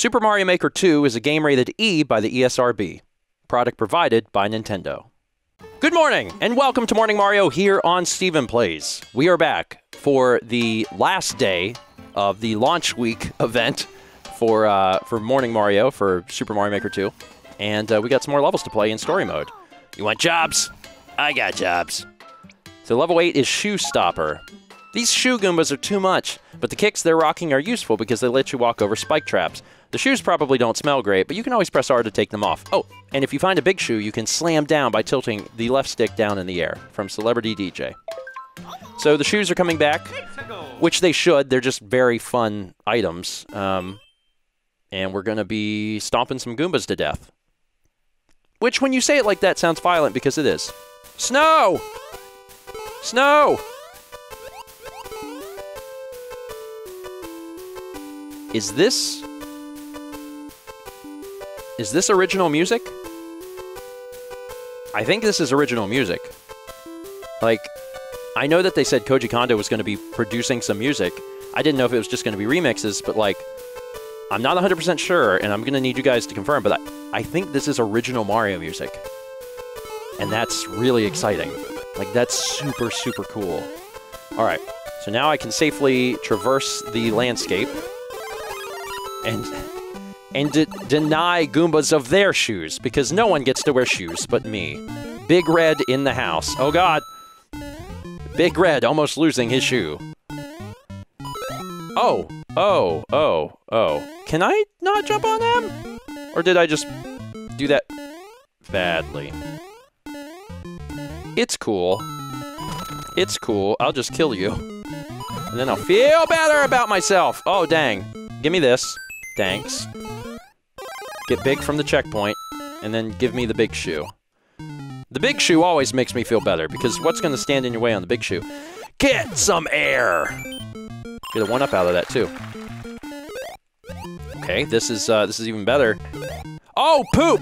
Super Mario Maker 2 is a game rated E by the ESRB. Product provided by Nintendo. Good morning, and welcome to Morning Mario here on Stephen Plays. We are back for the last day of the launch week event for uh, for Morning Mario for Super Mario Maker 2, and uh, we got some more levels to play in story mode. You want jobs? I got jobs. So level 8 is Shoe Stopper. These shoe Goombas are too much, but the kicks they're rocking are useful because they let you walk over spike traps. The shoes probably don't smell great, but you can always press R to take them off. Oh, and if you find a big shoe, you can slam down by tilting the left stick down in the air from Celebrity DJ. So the shoes are coming back, which they should. They're just very fun items. Um, and we're going to be stomping some Goombas to death. Which, when you say it like that, sounds violent because it is. Snow! Snow! Is this is this original music? I think this is original music. Like, I know that they said Koji Kondo was going to be producing some music. I didn't know if it was just going to be remixes, but like, I'm not 100% sure, and I'm going to need you guys to confirm, but I, I think this is original Mario music. And that's really exciting. Like, that's super, super cool. All right, so now I can safely traverse the landscape and and de deny Goombas of their shoes, because no one gets to wear shoes but me. Big Red in the house. Oh god. Big Red almost losing his shoe. Oh, oh, oh, oh. Can I not jump on them? Or did I just do that badly? It's cool. It's cool. I'll just kill you. And then I'll feel better about myself. Oh, dang. Give me this. Thanks. Get big from the checkpoint, and then give me the big shoe. The big shoe always makes me feel better, because what's going to stand in your way on the big shoe? Get some air! Get a one-up out of that, too. Okay, this is, uh, this is even better. Oh, poop!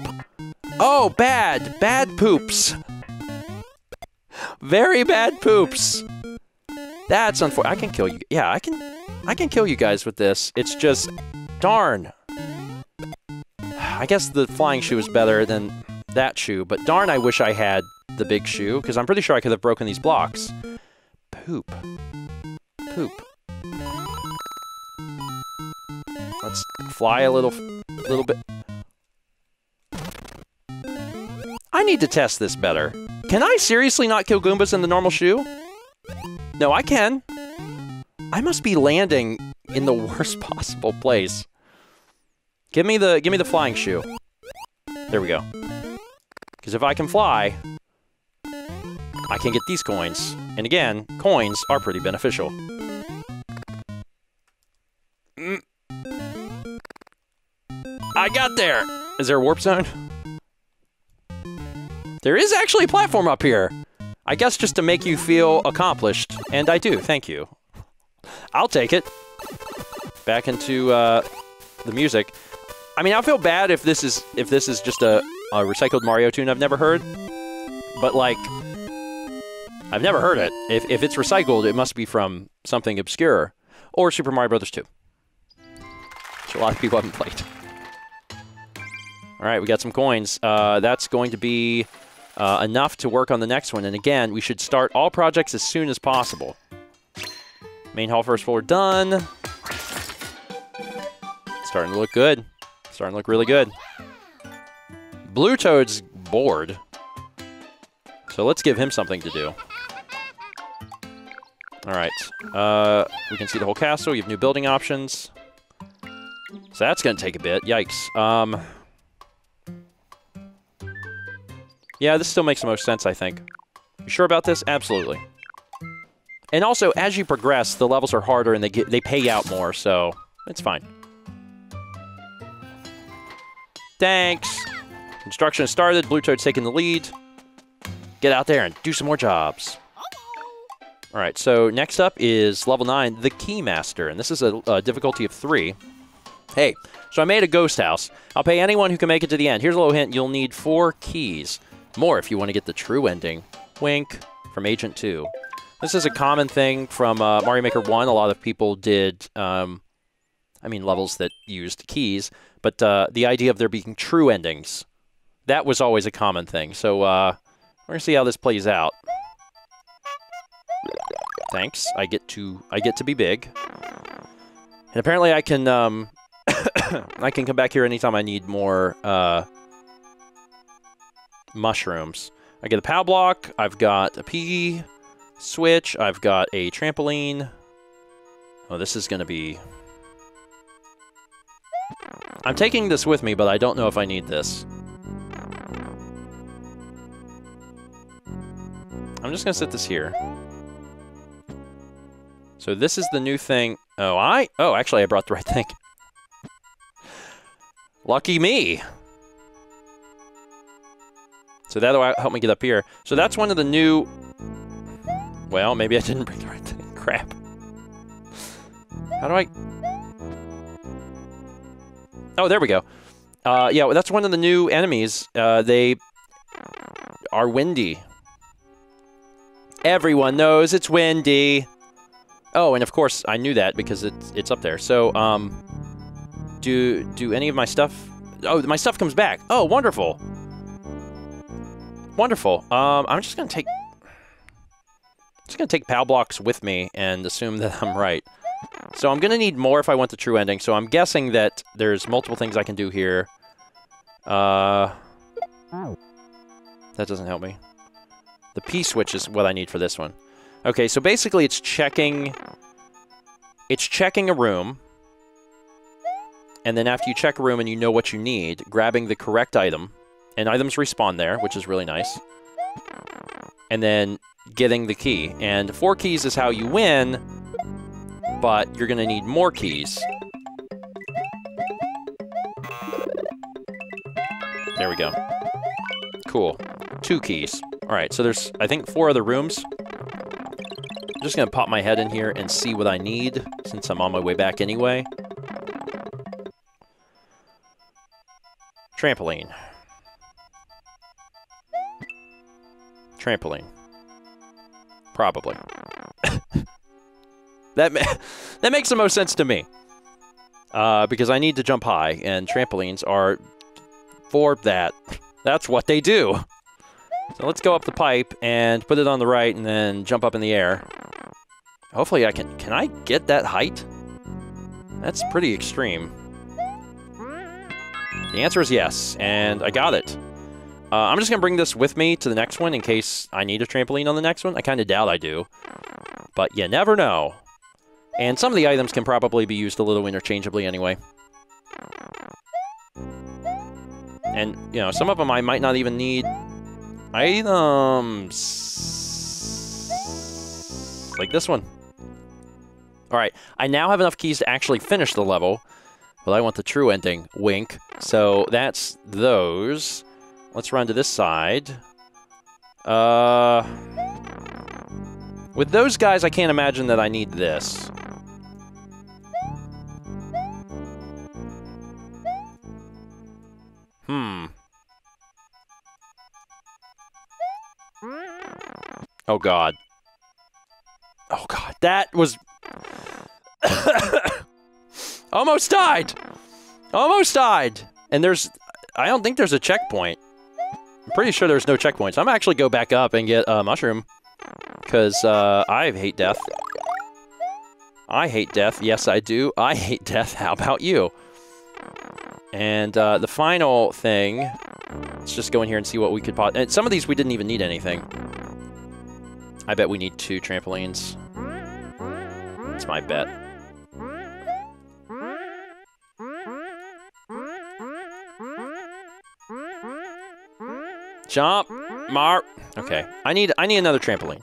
Oh, bad! Bad poops! Very bad poops! That's unfortunate. I can kill you. Yeah, I can, I can kill you guys with this. It's just, darn. I guess the flying shoe is better than that shoe, but darn, I wish I had the big shoe, because I'm pretty sure I could have broken these blocks. Poop. Poop. Let's fly a little, little bit. I need to test this better. Can I seriously not kill Goombas in the normal shoe? No, I can. I must be landing in the worst possible place. Give me the give me the flying shoe. There we go. Because if I can fly, I can get these coins. And again, coins are pretty beneficial. Mm. I got there! Is there a warp zone? There is actually a platform up here. I guess just to make you feel accomplished. And I do, thank you. I'll take it. Back into uh, the music. I mean, I feel bad if this is if this is just a, a recycled Mario tune I've never heard. But like, I've never heard it. If if it's recycled, it must be from something obscure, or Super Mario Brothers 2, which a lot of people haven't played. All right, we got some coins. Uh, that's going to be uh, enough to work on the next one. And again, we should start all projects as soon as possible. Main hall first floor done. Starting to look good. Starting to look really good. Blue Toad's bored. So let's give him something to do. All right. Uh, we can see the whole castle. You have new building options. So that's going to take a bit. Yikes. Um, yeah, this still makes the most sense, I think. You sure about this? Absolutely. And also, as you progress, the levels are harder and they get they pay out more, so it's fine. Thanks. Construction has started. Blue Toad's taking the lead. Get out there and do some more jobs. All right, so next up is level 9, the Keymaster, and this is a, a, difficulty of 3. Hey, so I made a ghost house. I'll pay anyone who can make it to the end. Here's a little hint. You'll need four keys. More if you want to get the true ending. Wink from Agent 2. This is a common thing from uh, Mario Maker 1. A lot of people did um, I mean levels that used keys, but uh, the idea of there being true endings, that was always a common thing. So uh, we're gonna see how this plays out. Thanks. I get to I get to be big, and apparently I can um, I can come back here anytime I need more uh, mushrooms. I get a POW block. I've got a P switch. I've got a trampoline. Oh, this is going to be... I'm taking this with me, but I don't know if I need this. I'm just going to set this here. So this is the new thing. Oh, I... Oh, actually, I brought the right thing. Lucky me. So that'll help me get up here. So that's one of the new... Well, maybe I didn't bring the right thing. Crap. How do I... Oh, there we go. Uh, yeah, that's one of the new enemies. Uh, they are windy. Everyone knows it's windy. Oh, and of course I knew that because it's it's up there. So, um, do do any of my stuff? Oh, my stuff comes back. Oh, wonderful. Wonderful. Um, I'm just gonna take just gonna take POW blocks with me and assume that I'm right. So I'm gonna need more if I want the true ending. So I'm guessing that there's multiple things I can do here. Uh, that doesn't help me. The P switch is what I need for this one. Okay, so basically it's checking it's checking a room and then after you check a room and you know what you need, grabbing the correct item, and items respawn there, which is really nice, and then getting the key. And four keys is how you win, but you're to need more keys. There we go. Cool. Two keys. All right, so there's, I think, four other rooms. I'm just to pop my head in here and see what I need, since I'm on my way back anyway. Trampoline. Trampoline. Probably. that ma that makes the most sense to me. Uh, because I need to jump high, and trampolines are for that. That's what they do. So let's go up the pipe and put it on the right and then jump up in the air. Hopefully I can... Can I get that height? That's pretty extreme. The answer is yes, and I got it. Uh, I'm just going to bring this with me to the next one in case I need a trampoline on the next one. I kind of doubt I do, but you never know. And some of the items can probably be used a little interchangeably anyway. And, you know, some of them I might not even need items. Like this one. Alright, I now have enough keys to actually finish the level. Well, I want the true ending. Wink. So that's those. Let's run to this side. Uh, with those guys, I can't imagine that I need this. Hmm. Oh, God. Oh, God. That was... Almost died! Almost died! And there's... I don't think there's a checkpoint. I'm pretty sure there's no checkpoints. I'm actually go back up and get a mushroom. Because uh, I hate death. I hate death. Yes, I do. I hate death. How about you? And uh, the final thing... Let's just go in here and see what we could... Pot and some of these we didn't even need anything. I bet we need two trampolines. That's my bet. Jump, Mark. Okay, I need I need another trampoline.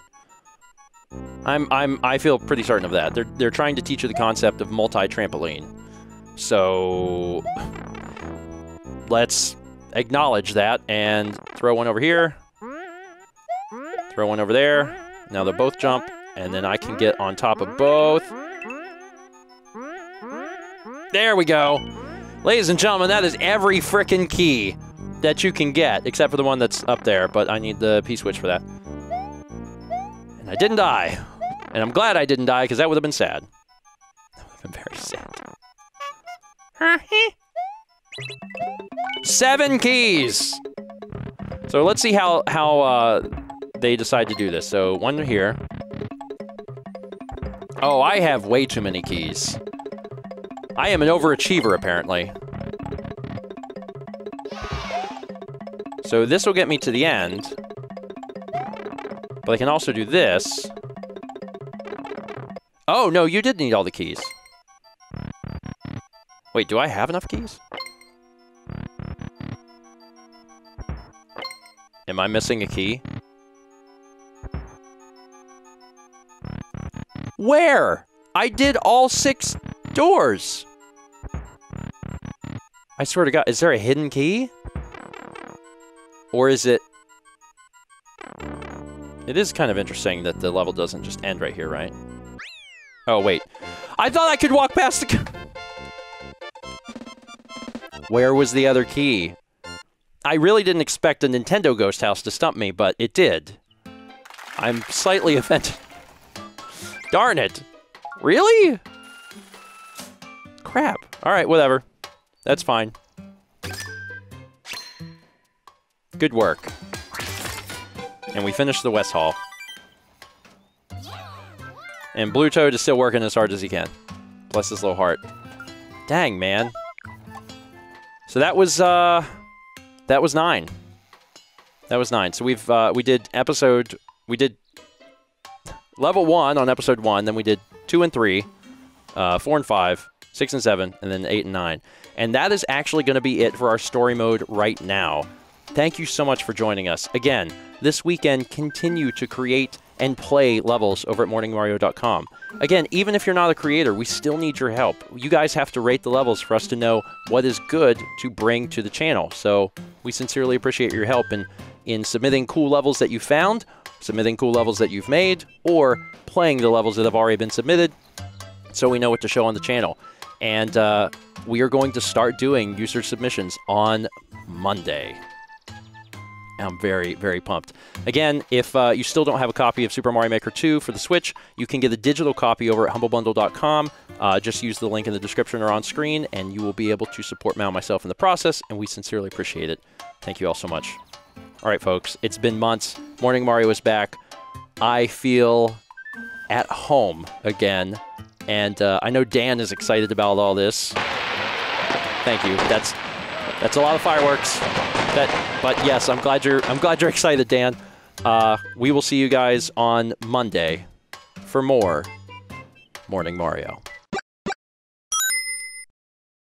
I'm I'm I feel pretty certain of that. They're they're trying to teach you the concept of multi-trampoline. So let's acknowledge that and throw one over here. Throw one over there. Now they'll both jump, and then I can get on top of both. There we go. Ladies and gentlemen, that is every frickin' key that you can get, except for the one that's up there, but I need the P-switch for that. And I didn't die. And I'm glad I didn't die, because that would have been sad. That would have been very sad. Seven keys. So let's see how how uh, they decide to do this. So one here. Oh, I have way too many keys. I am an overachiever, apparently. So this will get me to the end. But I can also do this. Oh, no, you did need all the keys. Wait, do I have enough keys? Am I missing a key? Where? I did all six doors. I swear to God, is there a hidden key? Or is it... It is kind of interesting that the level doesn't just end right here, right? Oh, wait. I thought I could walk past the... Where was the other key? I really didn't expect a Nintendo Ghost House to stump me, but it did. I'm slightly offended. Darn it. Really? Crap. All right, whatever. That's fine. Good work. And we finished the West Hall. And Blue Toad is still working as hard as he can. Bless his little heart. Dang, man. So that was uh that was nine. That was nine. So we've uh, we did episode we did level one on episode one, then we did two and three, uh, four and five, six and seven, and then eight and nine. And that is actually going to be it for our story mode right now. Thank you so much for joining us. Again, this weekend, continue to create and play levels over at morningmario.com. Again, even if you're not a creator, we still need your help. You guys have to rate the levels for us to know what is good to bring to the channel. So we sincerely appreciate your help in, in submitting cool levels that you found, submitting cool levels that you've made, or playing the levels that have already been submitted so we know what to show on the channel. And uh, we are going to start doing user submissions on Monday. I'm very, very pumped. Again, if uh, you still don't have a copy of Super Mario Maker 2 for the Switch, you can get a digital copy over at humblebundle.com. Uh, just use the link in the description or on screen, and you will be able to support Mal and myself in the process, and we sincerely appreciate it. Thank you all so much. All right, folks, it's been months. Morning Mario is back. I feel at home again, and uh, I know Dan is excited about all this. Thank you. That's that's a lot of fireworks. That, but yes, I'm glad you're I'm glad you're excited, Dan. Uh, we will see you guys on Monday for more Morning Mario.